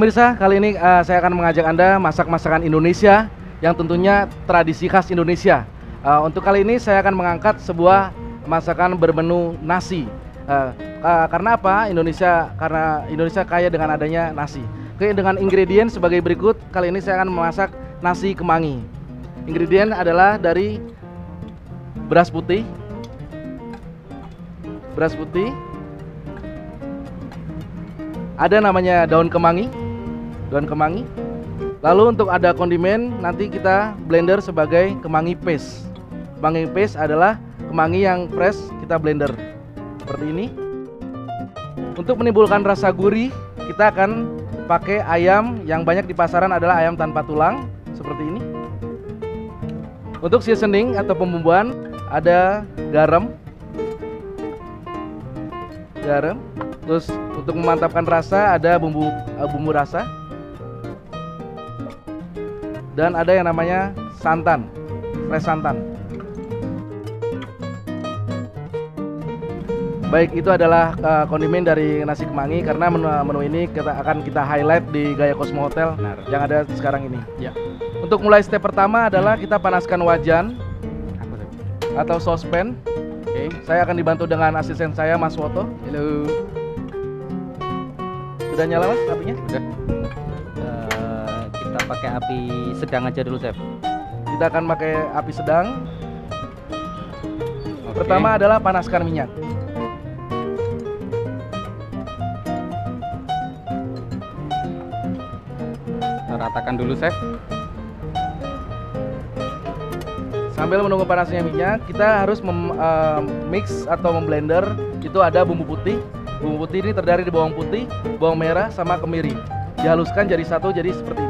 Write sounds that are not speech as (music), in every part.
Pemirsa, kali ini uh, saya akan mengajak Anda masak masakan Indonesia yang tentunya tradisi khas Indonesia. Uh, untuk kali ini saya akan mengangkat sebuah masakan bermenu nasi. Uh, uh, karena apa? Indonesia karena Indonesia kaya dengan adanya nasi. Oke, dengan ingredient sebagai berikut. Kali ini saya akan memasak nasi kemangi. Ingredient adalah dari beras putih, beras putih, ada namanya daun kemangi daun kemangi. Lalu untuk ada kondimen nanti kita blender sebagai kemangi paste. Kemangi paste adalah kemangi yang fresh kita blender. Seperti ini. Untuk menimbulkan rasa gurih kita akan pakai ayam yang banyak di pasaran adalah ayam tanpa tulang seperti ini. Untuk seasoning atau pembumbuan ada garam. Garam. Terus untuk memantapkan rasa ada bumbu uh, bumbu rasa dan ada yang namanya santan, fresh santan. Baik, itu adalah uh, kondimen dari nasi kemangi karena menu, menu ini kita akan kita highlight di Gaya Cosmo Hotel Benar. yang ada sekarang ini. Ya. Untuk mulai step pertama adalah kita panaskan wajan atau sospen. Oke, saya akan dibantu dengan asisten saya Mas Woto. Halo. Udah nyala mas apinya? Udah. Pakai api sedang aja dulu, Chef. Kita akan pakai api sedang. Okay. Pertama adalah panaskan minyak. Kita ratakan dulu, Chef. Sambil menunggu panasnya minyak, kita harus mem, uh, mix atau memblender. Itu ada bumbu putih, Bumbu putih ini terdiri dari bawang putih, bawang merah, sama kemiri. Dihaluskan jadi satu, jadi seperti ini.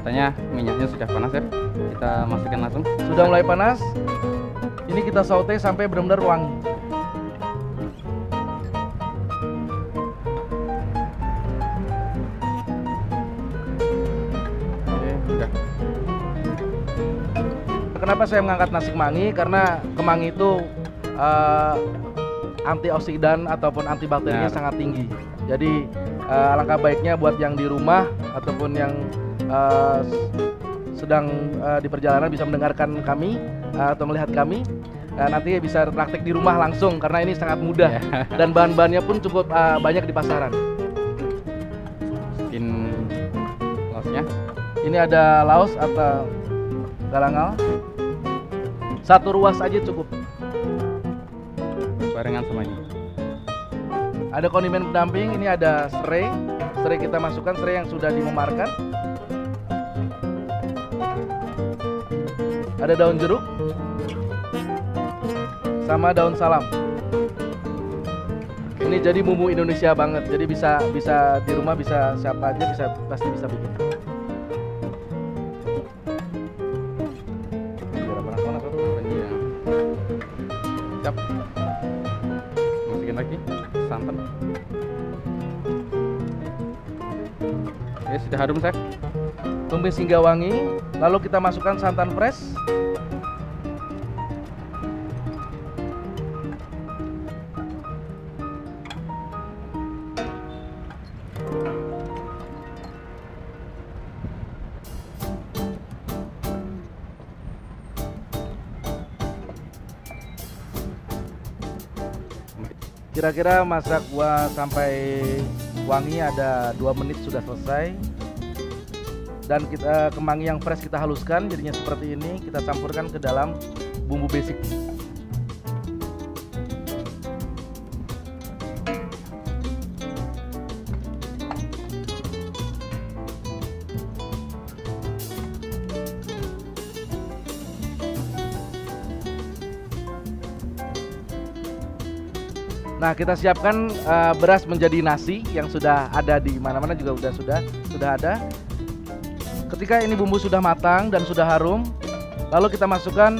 Kelihatannya minyaknya sudah panas ya. Kita masukkan langsung. Sudah mulai panas. Ini kita saute sampai benar-benar wangi. Kenapa saya mengangkat nasi kemangi? Karena kemangi itu uh, antioksidan ataupun antibakterinya nah. sangat tinggi. Jadi uh, alangkah baiknya buat yang di rumah ataupun yang uh, sedang uh, di perjalanan bisa mendengarkan kami uh, atau melihat kami uh, nanti bisa praktek di rumah langsung karena ini sangat mudah yeah. (laughs) dan bahan-bahannya pun cukup uh, banyak di pasaran. In lausnya? Ini ada laos atau galangal. Satu ruas aja cukup barengan semuanya. Ada kondimen pendamping, ini ada serai. Serai kita masukkan, serai yang sudah dimemarkan. Ada daun jeruk. Sama daun salam. Ini jadi bumbu Indonesia banget. Jadi bisa bisa di rumah bisa siapa aja bisa pasti bisa bikin. Siap lagi santan Oke, sudah harum, Chef. Tumis hingga wangi, lalu kita masukkan santan fresh. Kira-kira masak buah sampai wangi ada dua menit sudah selesai. Dan kita kemangi yang fresh kita haluskan jadinya seperti ini, kita campurkan ke dalam bumbu basic. Nah, kita siapkan uh, beras menjadi nasi yang sudah ada di mana-mana juga sudah sudah sudah ada. Ketika ini bumbu sudah matang dan sudah harum, lalu kita masukkan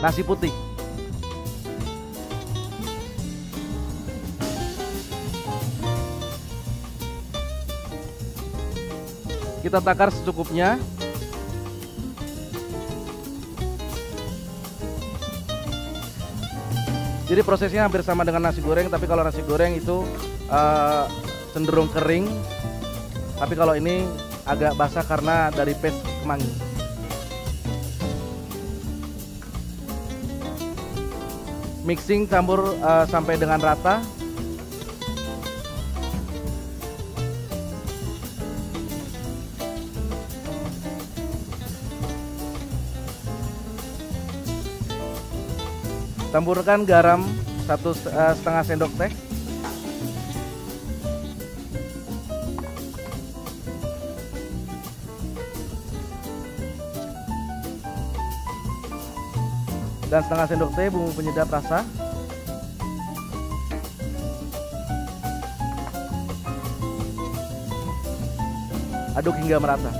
nasi putih. Kita takar secukupnya. Jadi prosesnya hampir sama dengan nasi goreng, tapi kalau nasi goreng itu uh, cenderung kering, tapi kalau ini agak basah karena dari paste kemangi. Mixing campur uh, sampai dengan rata. Campurkan garam satu uh, setengah sendok teh. Dan setengah sendok teh bumbu penyedap rasa. Aduk hingga merata.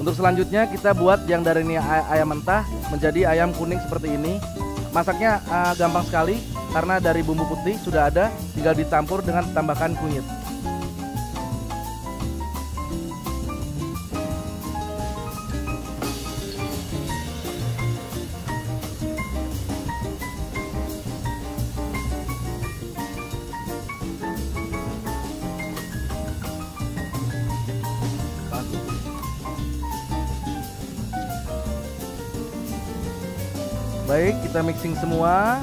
Untuk selanjutnya kita buat yang dari ini ayam mentah menjadi ayam kuning seperti ini. Masaknya uh, gampang sekali karena dari bumbu putih sudah ada tinggal dicampur dengan tambahkan kunyit Baik, kita mixing semua.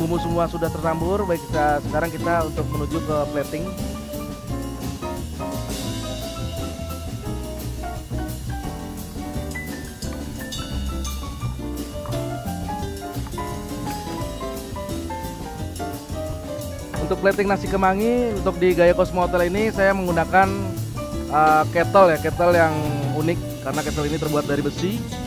Bumbu semua sudah tercampur. Baik, kita sekarang kita untuk menuju ke plating. Untuk plating nasi kemangi untuk di Gaya Cosmo Hotel ini saya menggunakan uh, kettle ya, kettle yang unik karena kettle ini terbuat dari besi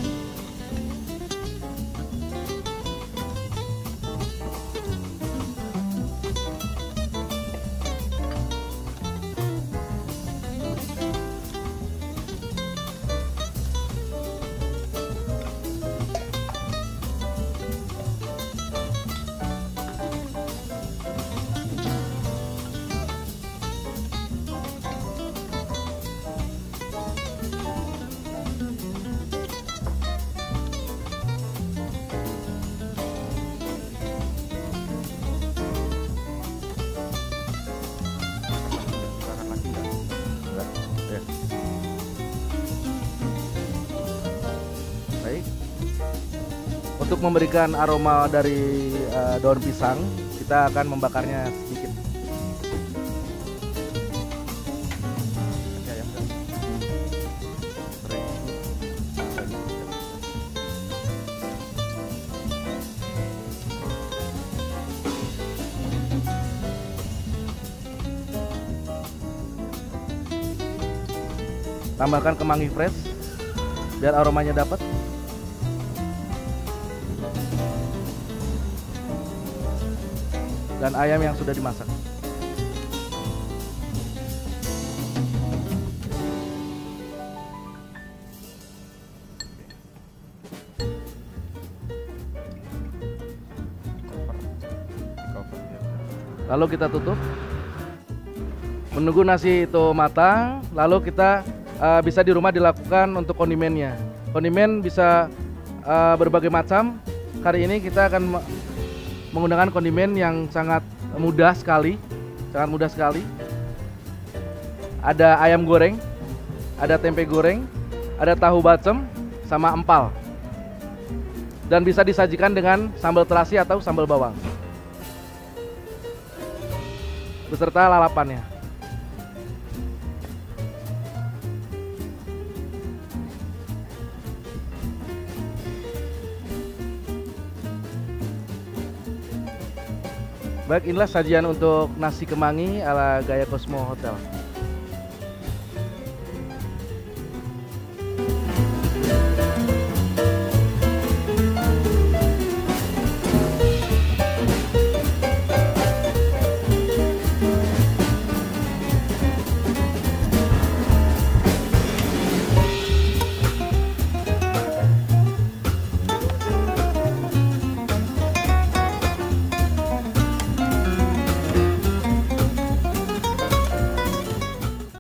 Untuk memberikan aroma dari uh, daun pisang, kita akan membakarnya sedikit. Tambahkan kemangi fresh biar aromanya dapat. Dan ayam yang sudah dimasak. Lalu kita tutup. Menunggu nasi itu matang, lalu kita uh, bisa di rumah dilakukan untuk kondimennya. Kondimen bisa uh, berbagai macam. Kali ini kita akan menggunakan kondimen yang sangat mudah sekali, sangat mudah sekali. Ada ayam goreng, ada tempe goreng, ada tahu bacem, sama empal. Dan bisa disajikan dengan sambal terasi atau sambal bawang. Beserta lalapannya. Baik, inilah sajian untuk nasi kemangi ala gaya Cosmo Hotel.